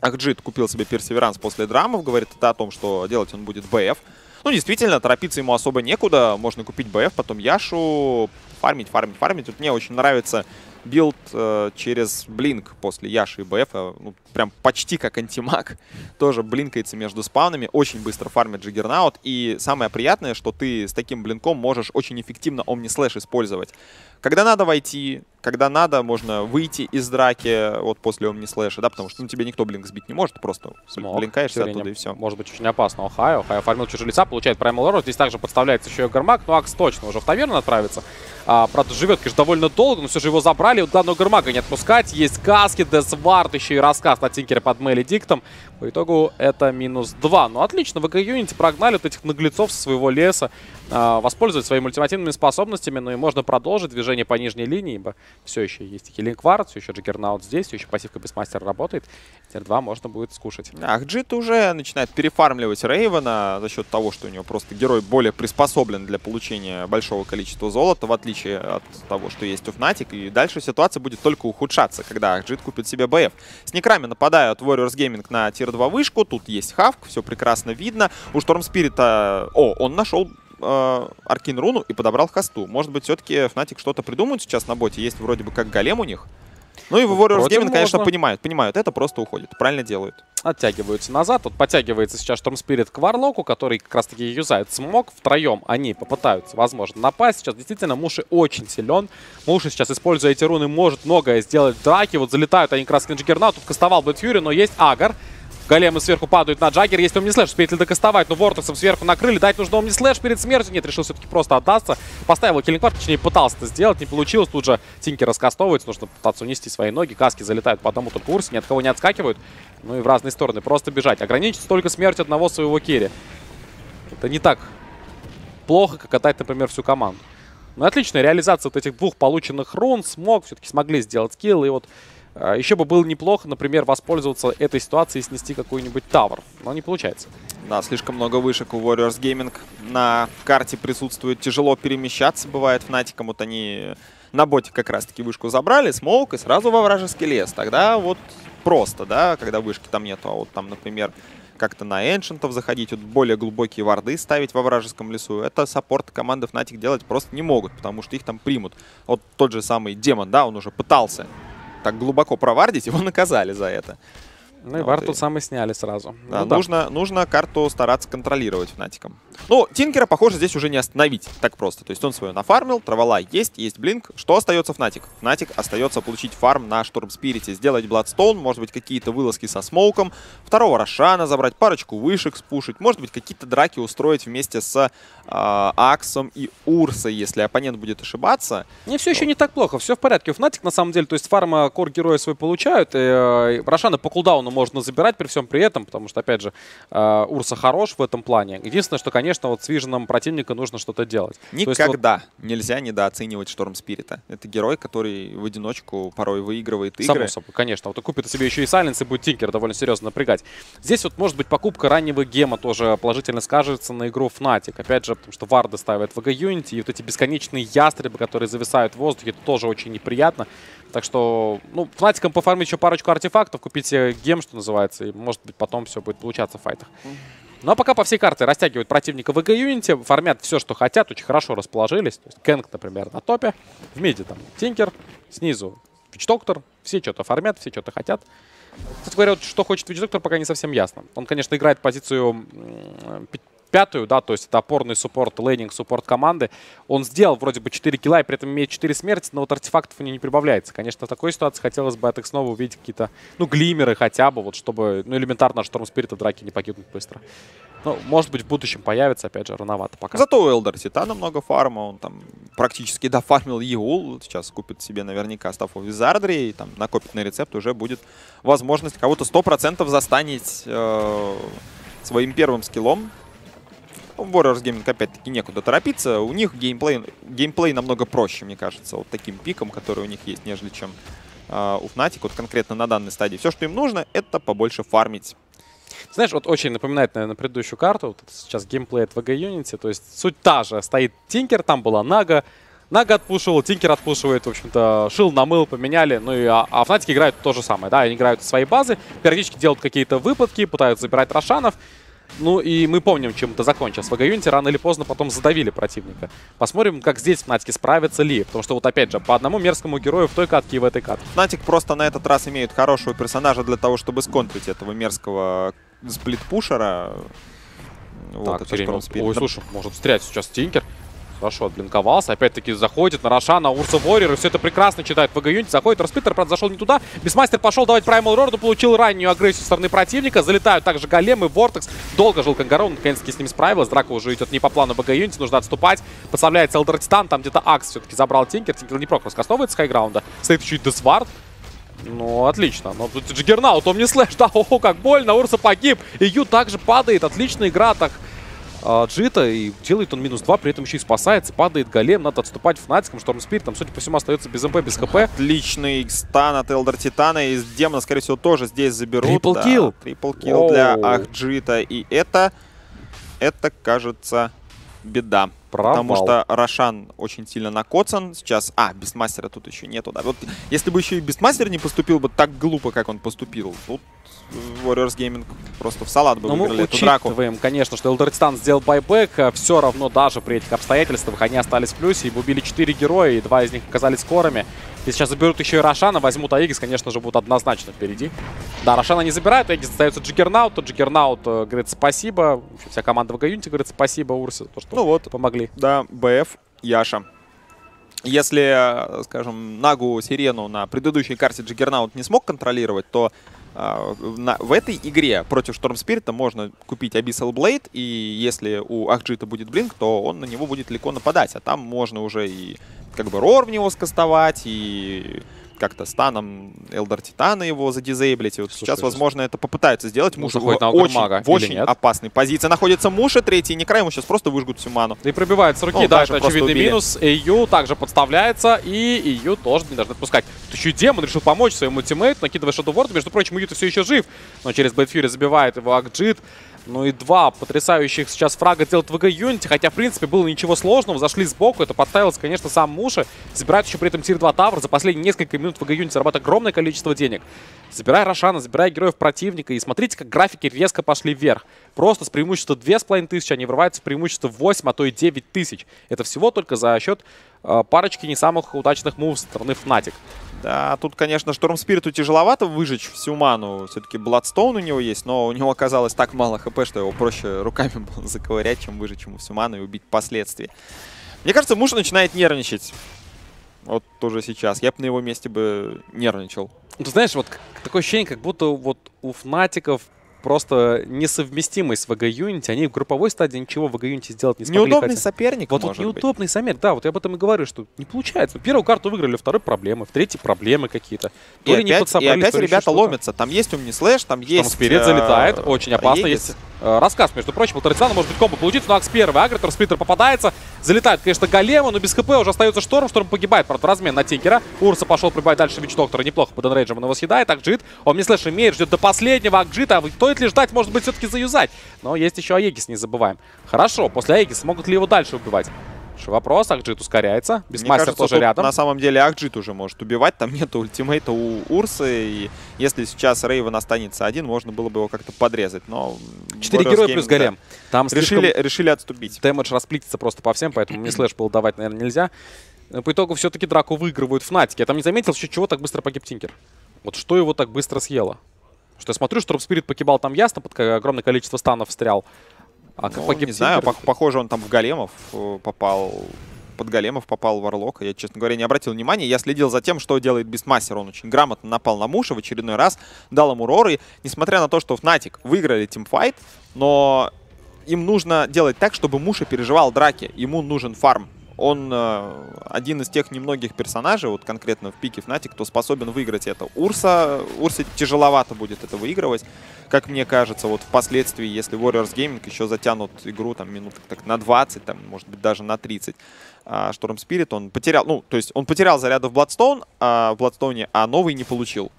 Ahjit купил себе Perseverance после Drum ов, говорит это о том, что делать он будет БФ. Ну, действительно, торопиться ему особо некуда. Можно купить БФ, потом Яшу, фармить, фармить, фармить. Вот мне очень нравится build э, через blink после Яши и БФ. э, Ну, прям почти как антимаг. (laughs) Тоже блинкается между спаунами. Очень быстро фармит Джиггернаут. И самое приятное, что ты с таким blink ом можешь очень эффективно Omnislash использовать. Когда надо войти, когда надо, можно выйти из драки вот после Omnislash а, да, потому что ну, тебе никто blink сбить не может, просто Смог. блинкаешься Тем оттуда и все. Может быть очень опасно. Охайо. Охайо фармил чужие лица, получает Primal Roar. Здесь также подставляется еще и Огр Маг. Ну, Акс точно уже в таверну отправится. А, правда, живет, конечно, довольно долго, но все же его забрали. Вот главного Огр Мага не отпускать. Есть каски, Death Ward, еще и рассказ на Тинкере под Maledict ом. По итогу это минус 2. Ну отлично, WG Unity прогнали вот этих наглецов со своего леса. А, воспользоваться своими ультимативными способностями, ну и можно продолжить движение по нижней линии, ибо все еще есть Healing Ward, все еще Джиггернаут здесь, все еще пассивка Бистмастера работает. Теперь 2 можно будет скушать. Ahjit уже начинает перефармливать Рейвена за счет того, что у него просто герой более приспособлен для получения большого количества золота, в отличие от того, что есть у Fnatic. И дальше ситуация будет только ухудшаться, когда Ahjit купит себе БФ. С Некрами нападают Warriors Gaming на tier-2 вышку. Тут есть хавк, все прекрасно видно. У Storm Spirit а... О, он нашел э, Arcane Руну и подобрал хасту. Может быть, все-таки Fnatic что-то придумают сейчас на боте. Есть вроде бы как голем у них. Ну и в Warriors Gaming, конечно, можно. понимают. Понимают, это просто уходит. Правильно делают. Оттягиваются назад. Вот подтягивается сейчас Storm Spirit к Варлоку, который как раз таки юзает smoke. Втроем они попытаются, возможно, напасть. Сейчас действительно Муши очень силен. Муши сейчас, используя эти руны, может многое сделать в драке. Вот залетают они как раз к Джиггернауту. Тут кастовал Blade Fury, но есть Агар. Големы сверху падают на Джаггер. Есть Omnislash, успеет ли докастовать, но Vortex ом сверху накрыли. Дать нужно Omnislash перед смертью. Нет, решил все-таки просто отдаться. Поставил киллинг точнее пытался это сделать, не получилось. Тут же Тинки раскастовывается, нужно пытаться унести свои ноги. Каски залетают по одному только курсе, ни от кого не отскакивают. Ну и в разные стороны, просто бежать. Ограничить только смерть одного своего керри. Это не так плохо, как отдать, например, всю команду. Ну, отличная реализация вот этих двух полученных рун. Смог, все-таки смогли сделать скилл. И вот еще бы было неплохо, например, воспользоваться этой ситуацией и снести какой-нибудь тавр. Но не получается. Да, слишком много вышек у Warriors Gaming. На карте присутствует тяжело перемещаться, бывает, Фнатикам. Вот они на боте как раз-таки вышку забрали, smoke и сразу во вражеский лес. Тогда вот просто, да, когда вышки там нету. А вот там, например, как-то на эншентов заходить, вот более глубокие варды ставить во вражеском лесу. Это саппорт команды Fnatic делать просто не могут, потому что их там примут. Вот тот же самый демон, да, он уже пытался так глубоко провардить, его наказали за это. Ну и Вот Вар и- тут самый сняли сразу. Да, Ну да. нужно, нужно карту стараться контролировать Фнатикам. Ну, Тинкера, похоже, здесь уже не остановить так просто. То есть он свое нафармил, travel а есть, есть blink. Что остается Фнатик? Фнатик остается получить фарм на Storm Spirit е, сделать Bloodstone, может быть, какие-то вылазки со смоуком, второго Рошана забрать, парочку вышек спушить, может быть, какие-то драки устроить вместе с а, Аксом и Урсой, если оппонент будет ошибаться. Не, все еще не так плохо, все в порядке. У Фнатик на самом деле, то есть фарма кор героя свой получают. И, э, Рошана по кулдауну можно забирать при всем при этом, потому что, опять же, э, Урса хорош в этом плане. Единственное, что, конечно, вот с виженом противника нужно что-то делать. То есть вот- Никогда нельзя недооценивать Шторм Спирита. Это герой, который в одиночку порой выигрывает игры. Само собой, конечно. Вот и купит себе еще и Сайленс, и будет Тинкер довольно серьезно напрягать. Здесь вот, может быть, покупка раннего гема тоже положительно скажется на игру Fnatic. Опять же, потому что Варды ставят ВГ Unity, и вот эти бесконечные ястребы, которые зависают в воздухе, это тоже очень неприятно. Так что, ну, Фнатикам пофармить еще парочку артефактов, купить себе гем, что называется, и, может быть, потом все будет получаться в файтах. Ну а пока по всей карте растягивают противника ВГ Unity, фармят все, что хотят, очень хорошо расположились. То есть Кэнг, например, на топе, в миде там Тинкер, снизу Вич Доктор, все что-то фармят, все что-то хотят. Кстати говоря, вот что хочет Вич Доктор, пока не совсем ясно. Он, конечно, играет позицию пятую, да, то есть это опорный суппорт, лейнинг, суппорт команды. Он сделал вроде бы 4 килла и при этом имеет 4 смерти, но вот артефактов у него не прибавляется. Конечно, в такой ситуации хотелось бы от их снова увидеть какие-то, ну, глимеры хотя бы, вот чтобы, ну, элементарно Шторм Спирита драки не покинуть быстро. Ну, может быть, в будущем появится, опять же, рановато пока. Зато у Элдер Титана много фарма, он там практически дофармил Еул, сейчас купит себе наверняка став Визардри, и там накопит на рецепт, уже будет возможность кого-то 100% застанить э, своим первым скиллом. У Warriors Gaming опять-таки некуда торопиться, у них геймплей, геймплей намного проще, мне кажется, вот таким пиком, который у них есть, нежели чем э, у Fnatic, вот конкретно на данной стадии. Все, что им нужно, это побольше фармить. Знаешь, вот очень напоминает, наверное, предыдущую карту. Вот сейчас геймплей от VG Unity. То есть суть та же. Стоит Тинкер, там была Нага. Нага отпушивал, Тинкер отпушивает, в общем-то, шил, намыл, поменяли. Ну и а, а Фнатики играют то же самое, да, они играют своей базы, периодически делают какие-то выпадки, пытаются забирать Рошанов. Ну и мы помним, чем это закончилось. В Юнити рано или поздно потом задавили противника. Посмотрим, как здесь Фнатики справятся ли. Потому что вот опять же, по одному мерзкому герою в той катке и в этой катке. Fnatic просто на этот раз имеют хорошего персонажа для того, чтобы сконтрить этого мерзкого сплит-пушера. Вот, так, это. Ой, слушай, может встрять сейчас Тинкер. Хорошо, отблинковался. Опять-таки заходит на Рошана, Урса Warrior. И все это прекрасно читает в Юнити. Заходит Распитер, правда, зашел не туда. Бисмастер пошел давать Праймал Рорду, получил раннюю агрессию со стороны противника. Залетают также Голем и Вортекс. Долго жил Кангарон, наконец-таки с ним справилась. Драка уже идет не по плану БГ Юнити, нужно отступать. Подставляется Элдер Титан, там где-то Акс все-таки забрал Тинкер. Тинкер не прок раскастовывает с хайграунда. Стоит и Десвард. Ну, отлично. Но тут Джиггернаут, он не слэш, да, ого, как больно, Урса погиб. И Ю также падает, отличная игра, так а, Джита, и делает он минус 2, при этом еще и спасается, падает голем, надо отступать фнатиком, Шторм Спирит, там, судя по всему, остается без МП, без ХП. Отличный стан от Элдер Титана. И демона, скорее всего, тоже здесь заберут. Трипл Да, килл. Трипл килл для. Ахджита. И это, это, кажется, беда. Потому Провал. что Рошан очень сильно накоцан сейчас. А, Бестмастера тут еще нету, да. Вот если бы еще и Бестмастер не поступил бы так глупо, как он поступил, тут э, Warriors Gaming просто в салат бы Но мы выиграли эту драку. учитываем, конечно, что Элдертстан сделал байбек, все равно даже при этих обстоятельствах они остались в плюсе, и убили 4 героя, и два из них оказались скорыми. И сейчас заберут еще и Рошана, возьмут Аигис, конечно же, будут однозначно впереди. Да, Рошана не забирают, Aegis остается Джиггернауту, Джиггернаут э, говорит спасибо, вся команда WG Unity говорит спасибо Урсе, то, что Ну вот, помогли. Да, BF, Яша. Если, э, скажем, Нагу Сирену на предыдущей карте Джиггернаут не смог контролировать, то на- в этой игре против Storm Spirit а можно купить Abyssal Blade, и если у Ahjit а будет blink, то он на него будет легко нападать. А там можно уже и как бы Roar в него скастовать, и как-то станом Элдор Титана его задизейблить. И вот Слушай, сейчас, возможно, это попытаются сделать. Муж в очень, Огрмага в очень опасной позиции находится Муша, третий Некра, ему сейчас просто выжгут всю ману. И пробивает с руки, Ну, да, это очевидный убили. минус. Ию также подставляется, и Ию тоже не должны отпускать. Тут еще и Демон решил помочь своему тиммейту, накидывая Ward. Между прочим, Ию-то все еще жив, но через Fury забивает его Акджит. Ну и два потрясающих сейчас фрага делает ВГ Юнити, хотя, в принципе, было ничего сложного. Зашли сбоку, это подставился, конечно, сам Муши. Забирает еще при этом тир 2 Тавр. За последние несколько минут ВГ Юнити зарабатывает огромное количество денег. Забирая Рошана, забирая героев противника. И смотрите, как графики резко пошли вверх. Просто с преимущества 2500 они врываются в преимущество 8, а то и 9 тысяч. Это всего только за счет э, парочки не самых удачных мув со стороны Fnatic. Да, тут, конечно, Шторм Спириту тяжеловато выжечь всю ману. Все-таки Бладстоун у него есть, но у него оказалось так мало хп, что его проще (laughs) руками было заковырять, чем выжечь ему всю ману и убить впоследствии. Мне кажется, муж начинает нервничать. Вот тоже сейчас. Я бы на его месте бы нервничал. Ну, Ты знаешь, вот такое ощущение, как будто вот у Фнатиков просто несовместимость с VG Unity. Они в групповой стадии ничего в VG Unity сделать не смогли. Неудобный хотя- соперник, Вот тут может быть. неудобный саммер, да, вот я об этом и говорю, что не получается. Первую карту выиграли, второй проблемы, в третьей проблемы какие-то. И не опять, и опять ребята ломятся. Там есть умни слэш, там Там есть... Спирит э, залетает, очень опасно. Есть э, рассказ, между прочим, у Торцана может быть комбо получится, но Акс первый, Агротор, Сплиттер попадается, залетает, конечно, Голема, но без ХП уже остается Шторм, Шторм погибает, правда, размен на Тинкера. Урса пошел прибавить дальше Witch Doctor а, неплохо под Enrage ем он его съедает, Ahjit Omnislash имеет, ждет до последнего Ahjit а, а стоит ли ждать, может быть, все-таки заюзать. Но есть еще Aegis, не забываем. Хорошо, после Aegis а могут ли его дальше убивать? Хороший вопрос, Ahjit ускоряется, Бисмастер кажется, тоже рядом. на самом деле Ahjit уже может убивать, там нет ультимейта у Урсы, и если сейчас Рейвен останется один, можно было бы его как-то подрезать, но... Четыре героя Gaming, плюс да, Голем. Там слишком- Решили, решили отступить. Damage расплитится просто по всем, поэтому Omnislash был давать, наверное, нельзя. Но По итогу все-таки драку выигрывают Фнатики. Я там не заметил, еще чего так быстро погиб Тинкер. Вот что его так быстро съело? Что я смотрю, Storm Spirit погибал там ясно, под огромное количество станов встрял. А как Ну, погиб не знаю, пох- похоже, он там в големов э, попал, под големов попал Варлока. Я, честно говоря, не обратил внимания. Я следил за тем, что делает Бестмастер. Он очень грамотно напал на Муша в очередной раз, дал ему роры. Несмотря на то, что Fnatic выиграли тимфайт, но им нужно делать так, чтобы Муша переживал драки. Ему нужен фарм. Он э, один из тех немногих персонажей, вот конкретно в пике Fnatic, кто способен выиграть это. Урса, Урсе тяжеловато будет это выигрывать, как мне кажется, вот впоследствии, если Warriors Gaming еще затянут игру там минут так на 20, там, может быть, даже на 30. А Storm Spirit он потерял, ну, то есть он потерял заряды в а, в Bloodstone, а новый не получил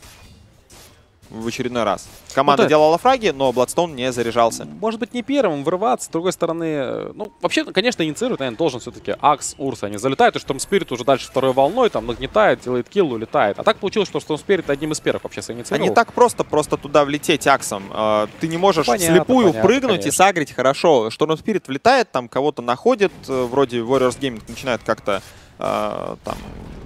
в очередной раз. Команда Ну да. делала фраги, но Bloodstone не заряжался. Может быть, не первым врываться, с другой стороны... э, Ну, вообще, конечно, инициирует, наверное, должен все-таки Акс, Урс. Они залетают, и Шторм Спирит уже дальше второй волной, там, нагнетает, делает килл, улетает. А так получилось, что Шторм Спирит одним из первых вообще А соинициировал. не так просто просто туда влететь аксом. А, Ты не можешь Понятно, слепую понятно, прыгнуть и конечно. сагрить хорошо. Шторм Спирит влетает, там кого-то находит, э, вроде Warriors Gaming начинает как-то а, там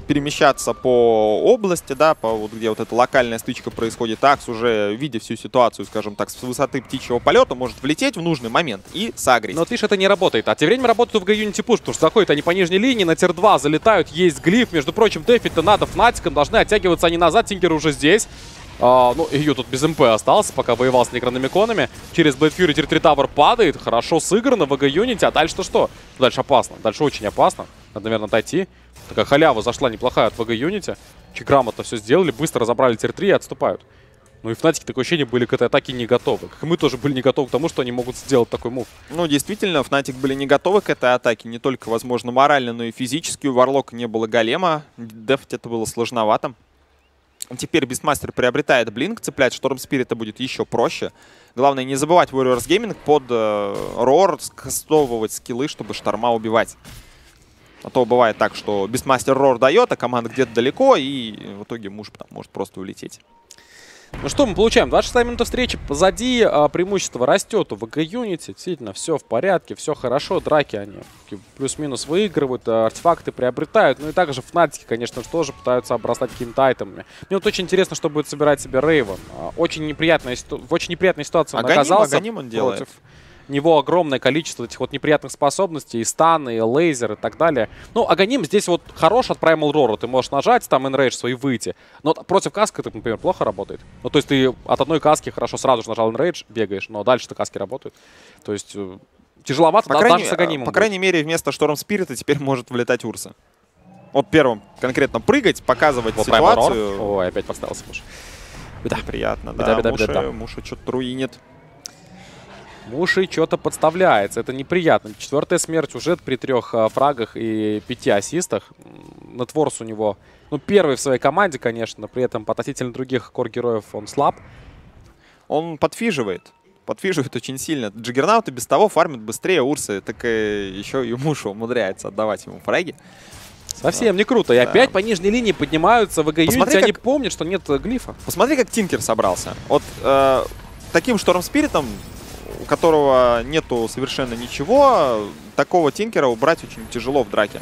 перемещаться по области, да, по вот где вот эта локальная стычка происходит. Акс уже, видя всю ситуацию, скажем так, с высоты птичьего полета, может влететь в нужный момент и сагрить. Но видишь, это не работает. А тем временем работают WG Unity push, потому что заходят они по нижней линии, на tier 2 залетают, есть глиф. Между прочим, дефить-то надо Фнатикам, должны оттягиваться они назад, Тинкер уже здесь. А, ну, ее тут без МП остался, пока воевал с некрономиконами. Через Blade Fury tier 3 tower падает, хорошо сыграно WG Unity, а дальше-то что? Дальше опасно, дальше очень опасно. Надо, наверное, отойти. Такая халява зашла неплохая от Unity. Очень грамотно все сделали, быстро разобрали tier 3 и отступают. Ну и Фнатики такое ощущение были к этой атаке не готовы. Как и мы тоже были не готовы к тому, что они могут сделать такой move. Ну, действительно, Фнатик были не готовы к этой атаке. Не только, возможно, морально, но и физически. У Варлока не было голема. Дефать это было сложновато. Теперь Бистмастер приобретает Blink, цеплять Storm Spirit а будет еще проще. Главное не забывать Warriors Gaming под э, Рор скастовывать скиллы, чтобы Шторма убивать. А то бывает так, что Бистмастер Рор дает, а команда где-то далеко, и в итоге муж там может просто улететь. Ну что мы получаем? 26 минута встречи позади, а, преимущество растет у ВГ Unity. Действительно, все в порядке, все хорошо. Драки они плюс-минус выигрывают, а, артефакты приобретают. Ну и также Фнатики, конечно же, тоже пытаются обрастать какими-то айтемами. Мне вот очень интересно, что будет собирать себе Рейвен. А, очень неприятная, в очень неприятной ситуации он Аганим, оказался Аганим он делает. против него огромное количество этих вот неприятных способностей, и станы, и лейзер, и так далее. Ну, Аганим здесь вот хорош от Primal Roar, ты можешь нажать там Enrage свой выйти, но против каска это, например, плохо работает. Ну, то есть ты от одной каски хорошо сразу же нажал Enrage, бегаешь, но дальше-то каски работают. То есть э, тяжеловато, По, да, крайней, даже с Аганимом. по крайней мере, вместо Шторм Спирита теперь может влетать Урса. Вот первым конкретно прыгать, показывать Вот ситуацию. Ой, опять подставился муж. Беда. Приятно, Беда, да. беда, Муша, беда, да. Муша что-то руинит. Муши что-то подставляется. Это неприятно. Четвертая смерть уже при трех а, фрагах и пяти ассистах. Нетворс у него, ну, первый в своей команде, конечно, но при этом относительно других кор-героев он слаб. Он подфиживает. Подфиживает очень сильно. Джиггернаут и без того фармит быстрее Урсы, так и еще и Муша умудряется отдавать ему фраги. Совсем не круто. И Да. опять по нижней линии поднимаются в. Посмотри, Они как- помнят, что нет глифа. Посмотри, как Тинкер собрался. Вот э, таким Шторм Спиритом, у которого нету совершенно ничего, такого Тинкера убрать очень тяжело в драке.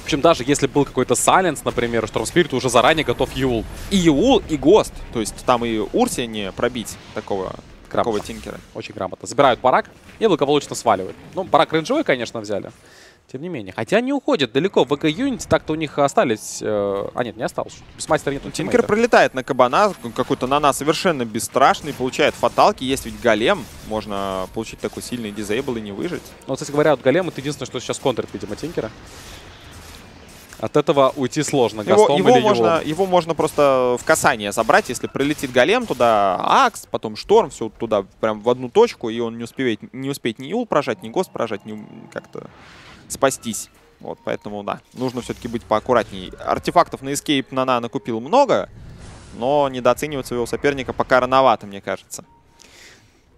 В общем, даже если был какой-то Сайленс, например, Шторм Спирит уже заранее готов Юл. И Юл, и Гост. То есть там и Урсе не пробить такого, такого Грамотно. Тинкера. Очень грамотно. Забирают барак и благополучно сваливают. Ну, барак рейнджевый, конечно, взяли. Тем не менее. Хотя они уходят далеко. ВК Юнити так-то у них остались... э, А, нет, не осталось. Без мастера нет Тинкер пролетает на кабана, какой-то нана совершенно бесстрашный, получает фаталки. Есть ведь голем, можно получить такой сильный дизейбл и не выжить. Ну, кстати говоря, вот голем это единственное, что сейчас контрит, видимо, Тинкера. От этого уйти сложно. Его, Гастом его или можно, его можно просто в касание забрать, если прилетит голем, туда Акс, потом Шторм, все туда прям в одну точку, и он не успеет, не успеет ни Юл прожать, ни Гост прожать, ни как-то спастись. Вот, поэтому, да, нужно все-таки быть поаккуратней. Артефактов на Escape Нана накупил много, но недооценивать своего соперника пока рановато, мне кажется.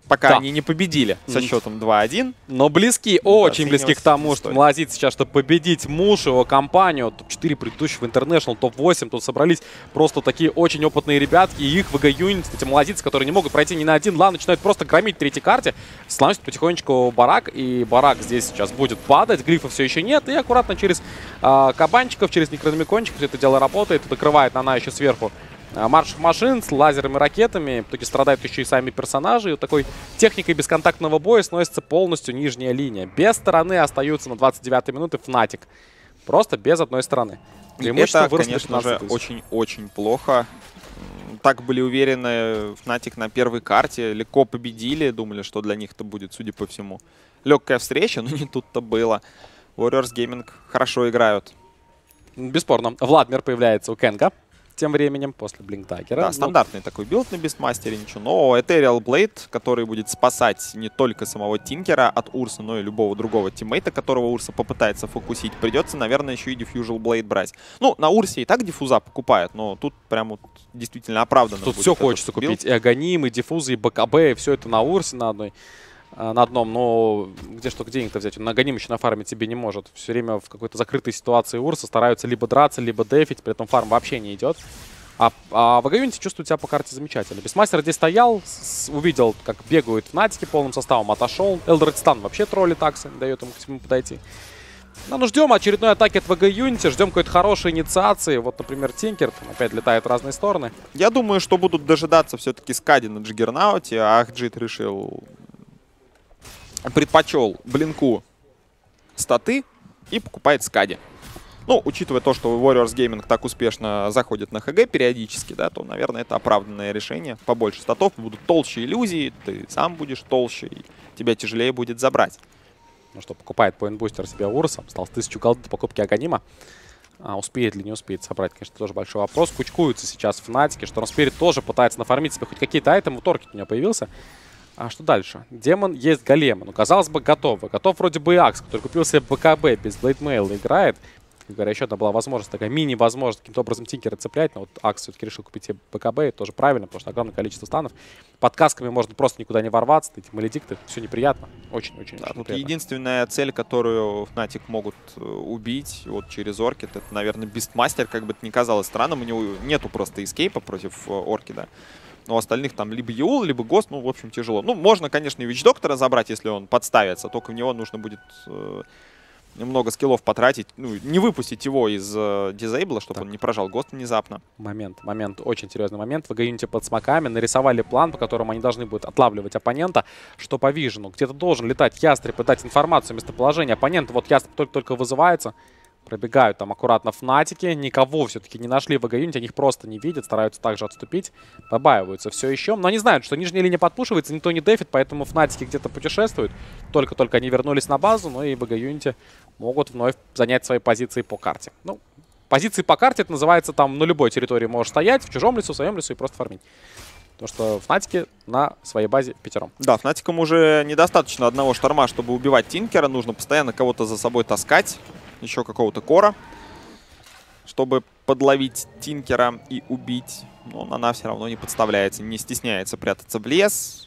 Пока Да. они не победили со счетом 2-1. Но близки, очень близки к тому, что. Млазит сейчас, чтобы победить муж, его компанию. Топ-4 предыдущих в International, топ-8. Тут собрались просто такие очень опытные ребятки. И их ВГ Юнит, эти молодицы, которые не могут пройти ни на один лан, начинают просто громить в третьей карте. Становится потихонечку барак. И барак здесь сейчас будет падать. Грифа все еще нет. И аккуратно через а, кабанчиков, через некрономикончиков все это дело работает. Докрывает Нана еще сверху а, марш машин с лазерами, ракетами. В итоге страдают еще и сами персонажи. И вот такой техникой бесконтактного боя сносится полностью нижняя линия. Без стороны остаются на 29-й минуты Фнатик. Просто без одной стороны. Преимущество это, конечно же, 15 тысяч. очень-очень плохо. Так были уверены Фнатик на первой карте, легко победили, думали, что для них это будет, судя по всему, легкая встреча, но не тут-то было. Warriors Gaming хорошо играют. Бесспорно. Vladmir появляется у Кенга. Тем временем, после Blink Dagger а. Да, Ну, стандартный такой build на Бестмастере, ничего. Но Ethereal Blade, который будет спасать не только самого Тинкера от Урса, но и любого другого тиммейта, которого Урса попытается фокусить, придется, наверное, еще и Diffusal Blade брать. Ну, на Урсе и так диффуза покупают, но тут прям вот действительно оправданно Тут все хочется build. купить. И Аганим, и Диффузы, и БКБ, и все это на Урсе на одной. А, На одном, но где что денег-то взять? На Аганим еще нафармить себе не может. Все время в какой-то закрытой ситуации Урса стараются либо драться, либо дефить, при этом фарм вообще не идет. А, а в Агаюнте чувствует себя по карте замечательно. Бесмастер здесь стоял, с- увидел, как бегают Фнатики полным составом, отошел. Элдорадстан вообще тролли таксы, не дает ему к нему подойти. Ну, ну, ждем очередной атаки от ВГ Юнити, ждем какой-то хорошей инициации. Вот, например, Тинкер там опять летает в разные стороны. Я думаю, что будут дожидаться все-таки Скади на Джиггернауте, а Ахджит решил... Предпочел Блинку статы и покупает Скади. Ну, учитывая то, что Warriors Gaming так успешно заходит на ХГ периодически, да, то, наверное, это оправданное решение. Побольше статов, будут толще иллюзии, ты сам будешь толще, и тебя тяжелее будет забрать. Ну что, покупает Point Booster себе Урса. Стал с 1000 голды до покупки Аганима. А успеет ли, не успеет собрать, конечно, тоже большой вопрос. Кучкуются сейчас Фнатики. Storm Spirit тоже пытается нафармить себе хоть какие-то айтемы. Orchid у него появился. А что дальше? Демон есть голема. Ну, казалось бы, готово. Готов вроде бы и Акс, который купил себе БКБ без Blade Mail а, играет. Как говоря, еще одна была возможность, такая мини-возможность каким-то образом Тинкера цеплять. Но вот Акс все-таки решил купить себе БКБ, и тоже правильно, потому что огромное количество станов. Под касками можно просто никуда не ворваться, эти маледикты, все неприятно. Очень-очень Да, тут неприятно. единственная цель, которую Fnatic могут э, убить вот через Оркид, это, наверное, Бистмастер, как бы это ни казалось странным, у него нету просто эскейпа против э, Оркида. Но у остальных там либо Юл, либо Гост, ну, в общем, тяжело. Ну, можно, конечно, и Вич Доктора забрать, если он подставится, только в него нужно будет э, много скиллов потратить, ну, не выпустить его из э, дизейбла, чтобы Так. он не прожал Ghost внезапно. Момент, момент, очень серьезный момент. WG Unity под смоками нарисовали план, по которому они должны будут отлавливать оппонента, что по вижену. Где-то должен летать ястреб и дать информацию о местоположении оппонента. Вот ястреб только-только вызывается. Пробегают там аккуратно фнатики. Никого все-таки не нашли WG Unity. Они их просто не видят, стараются также отступить. Побаиваются все еще. Но они знают, что нижняя линия подпушивается, никто не дефит, поэтому фнатики где-то путешествуют. Только-только они вернулись на базу, но и в Эгоюнте могут вновь занять свои позиции по карте. Ну, Позиции по карте, это называется, там на любой территории можешь стоять, в чужом лесу, в своем лесу и просто фармить. Потому что Фнатики на своей базе пятером. Да, Фнатикам уже недостаточно одного шторма, чтобы убивать Тинкера. Нужно постоянно кого-то за собой таскать. Еще какого-то кора. Чтобы подловить Тинкера и убить. Но она все равно не подставляется, не стесняется прятаться в лес.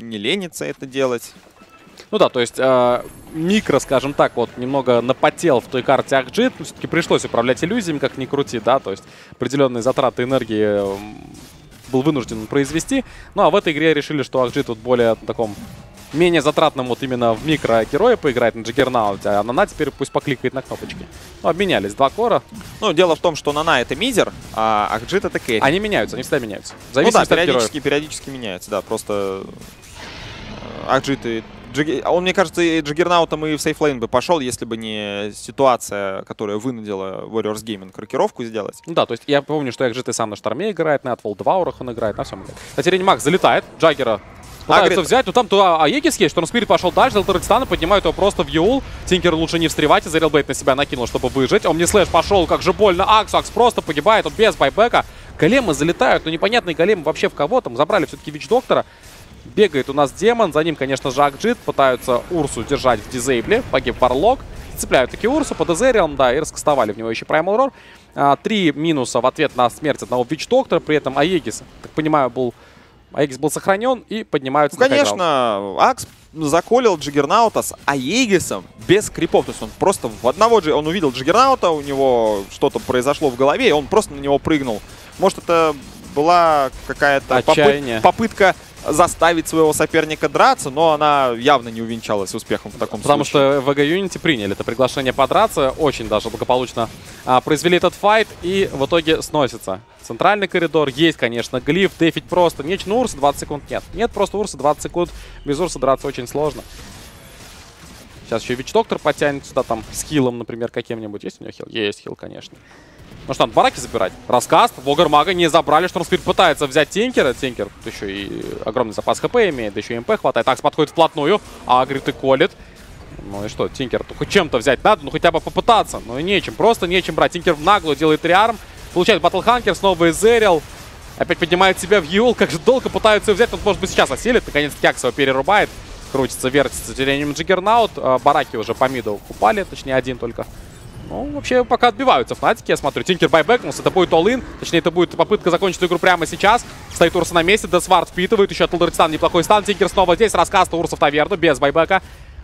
Не ленится это делать. Ну да, то есть э, микро, скажем так, вот немного напотел в той карте Акджит. Но все-таки пришлось управлять иллюзиями, как ни крути, да. То есть определенные затраты энергии был вынужден произвести. Ну а в этой игре решили, что Акджит тут более таком менее затратном вот именно в микро героя поиграть на Джиггернауте, а Нана теперь пусть покликает на кнопочки. Ну, обменялись два кора. Ну, дело в том, что Нана это мизер, а Акджит это Кэрри. Они меняются, они всегда меняются. Ну да, периодически, периодически меняется, да, просто э, Акджит и а Он, мне кажется, и Джиггернаутом и в сейфлейн бы пошел, если бы не ситуация, которая вынудила Warriors Gaming рокировку сделать. Ну да, то есть я помню, что Экжит и сам на шторме играет, на Атвол 2 урах он играет, на всем играет. Кстати, Ренимакс залетает, Джаггера пытается Агрит. взять, но там туда Аегис есть, Шторм Спирит пошел дальше, Делтарадистана поднимают его просто в Юл. Тинкер лучше не встревать, и Зарелбейт на себя накинул, чтобы выжить. Он не слэш пошел, как же больно Аксу, Акс просто погибает, он без байбека. Големы залетают, но непонятные големы вообще в кого там, забрали все-таки Вич Доктора. Бегает у нас демон, за ним, конечно же, Акджит. Пытаются Урсу держать в дизейбле. Погиб Варлок. Цепляют таки Урсу под Эзериалом, да, и раскастовали в него еще Primal Roar. А, Три минуса в ответ на смерть одного Вич Доктора. При этом Аегис, так понимаю, был... Аегис был сохранен и поднимаются Ну, конечно, Акс заколил Джиггернаута с Аегисом без крипов. То есть он просто в одного. Он увидел Джиггернаута, у него что-то произошло в голове, и он просто на него прыгнул. Может, это была какая-то попыт- попытка заставить своего соперника драться, но она явно не увенчалась успехом в таком Потому случае. что в VG Unity приняли это приглашение подраться, очень даже благополучно а, произвели этот файт и в итоге сносится. Центральный коридор, есть, конечно, глиф, дефить просто. Нечего, ну Урса 20 секунд нет. Нет, просто Урса 20 секунд, без Урса драться очень сложно. Сейчас еще Вич Доктор потянет сюда там с хилом, например, каким-нибудь. Есть у него хил? Есть хил, конечно. Ну что, надо бараки забирать. Раскаст, Вогар Мага не забрали. Штормспирит пытается взять Тинкера. Тинкер еще и огромный запас хп имеет, да еще и МП хватает. Такс подходит вплотную, агрит и колет. Ну и что, Тинкер, хоть чем-то взять надо, ну хотя бы попытаться. Ну и нечем, просто нечем брать. Тинкер в наглую делает триарм, получает батлханкер, снова Эзериал. Опять поднимает себя в Юл, как же долго пытаются взять. Он, может быть, сейчас осилит, наконец-таки Акс его перерубает. Крутится, вертится тюрением Джиггернаут. А, Бараки уже по миду упали, точнее один только. Ну, вообще, пока отбиваются Фнатики, я смотрю. Тинкер байбекнулся, это будет all-in. Точнее, это будет попытка закончить игру прямо сейчас. Стоит Урса на месте, Death Ward впитывает. Еще от Elder стан неплохой стан. Тинкер снова здесь, раскаст Урса в таверну, без байбека.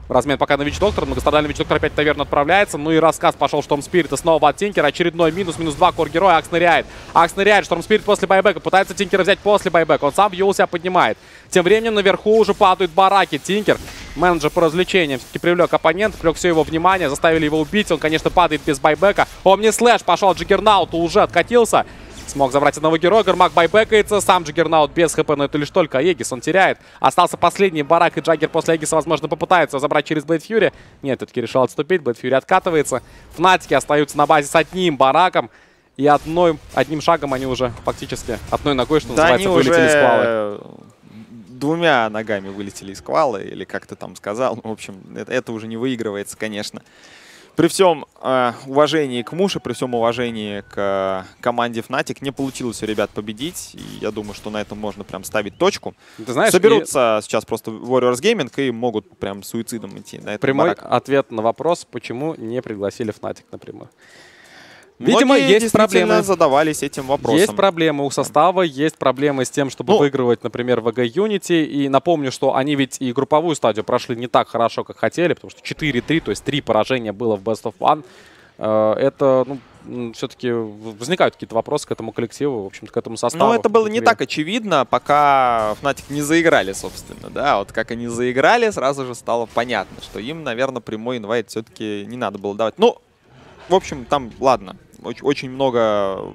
Размен пока на Witch Doctor. Многострадальный Witch Doctor опять в таверну отправляется. Ну и раскаст пошел Шторм Спирита снова от Тинкера. Очередной минус, минус 2 кор героя. Акс ныряет. Акс ныряет. Storm Spirit после байбека. Пытается Тинкера взять после байбека. Он сам Eul себя поднимает. Тем временем наверху уже падают бараки. Тинкер, менеджер по развлечениям, все-таки привлек оппонент, привлек все его внимание, заставили его убить. Он, конечно, падает без байбека. Omnislash пошел Juggernaut, уже откатился. Смог забрать одного героя, Огр Маг байбекается, сам Juggernaut без хп, но это лишь только Aegis, он теряет. Остался последний барак, и Джаггер после Аегиса, возможно, попытается забрать через Blade Fury. Нет, все-таки решил отступить, Blade Fury откатывается. Фнатики остаются на базе с одним бараком. И одной, одним шагом они уже фактически, одной ногой, что Да, называется, вылетели из квалы. уже двумя ногами вылетели из квала, или как ты там сказал. Ну, в общем, это, это уже не выигрывается, конечно. При всем э, уважении к Муше, при всем уважении к э, команде Fnatic, не получилось у ребят победить. И я думаю, что на этом можно прям ставить точку. Ты знаешь, и Соберутся сейчас просто Warriors Gaming и могут прям суицидом идти на прямой барак. ответ на вопрос, почему не пригласили Fnatic напрямую. Видимо, Многие есть проблемы. задавались этим вопросом. Есть проблемы у состава, есть проблемы с тем, чтобы Ну- выигрывать, например, VG Unity. И напомню, что они ведь и групповую стадию прошли не так хорошо, как хотели, потому что 4-3, то есть 3 поражения было в Best of One. Э, Это, ну, все-таки возникают какие-то вопросы к этому коллективу, в общем-то, к этому составу. Ну, это было не так очевидно, пока Fnatic не заиграли, собственно, да. Вот как они заиграли, сразу же стало понятно, что им, наверное, прямой инвайт все-таки не надо было давать. Ну, в общем, там, ладно, очень много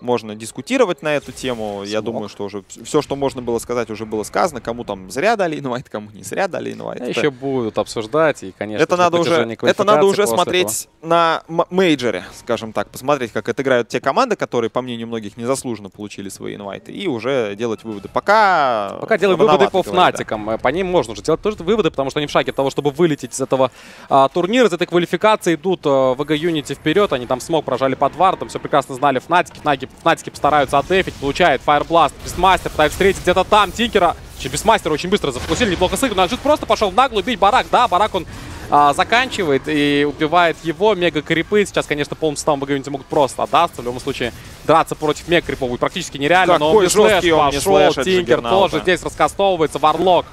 можно дискутировать на эту тему. Я Смог. думаю, что уже все, что можно было сказать, уже было сказано. Кому там зря дали инвайт, кому не зря дали инвайт. А Это- еще будут обсуждать, и, конечно, это на надо уже, это надо уже смотреть на м- мейджоре, скажем так, посмотреть, как отыграют те команды, которые, по мнению многих, незаслуженно получили свои инвайты, и уже делать выводы. Пока, Пока делаем выводы по говорить, да. фнатикам. Э, По ним можно уже делать тоже выводы, потому что они в шаге того, чтобы вылететь из этого а, турнира, из этой квалификации, идут а, WG Unity вперед. Они там smoke прожали под вардом, все прекрасно знали Фнатики. Фнатики, Фнатики постараются отдефить, получает Fireblast. Beastmaster пытается встретить где-то там Тинкера. Beastmaster очень быстро запустили, неплохо сыграно. Аджит просто пошел в наглую бить Барак. Да, Барак он а, заканчивает и убивает его. Мега крипы. Сейчас, конечно, полным составом WG Unity могут просто отдаться. В любом случае, драться против мега крипов будет практически нереально. но Какой Omnislash жесткий Omnislash пошел, от Тинкер тоже здесь раскастовывается. Варлок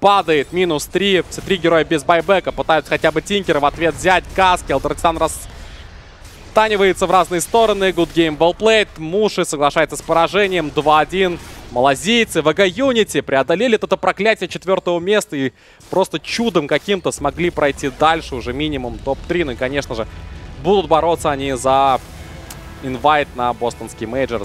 падает, минус 3. Все три героя без байбека. Пытаются хотя бы Тинкера в ответ взять. Каски, Алтаркстан раз... Танивается в разные стороны. Good game, well played. Муши соглашается с поражением. 2-1. Малазийцы, WG Unity преодолели это проклятие четвертого места и просто чудом каким-то смогли пройти дальше, уже минимум топ-3. Ну и, конечно же, будут бороться они за инвайт на бостонский мейджор.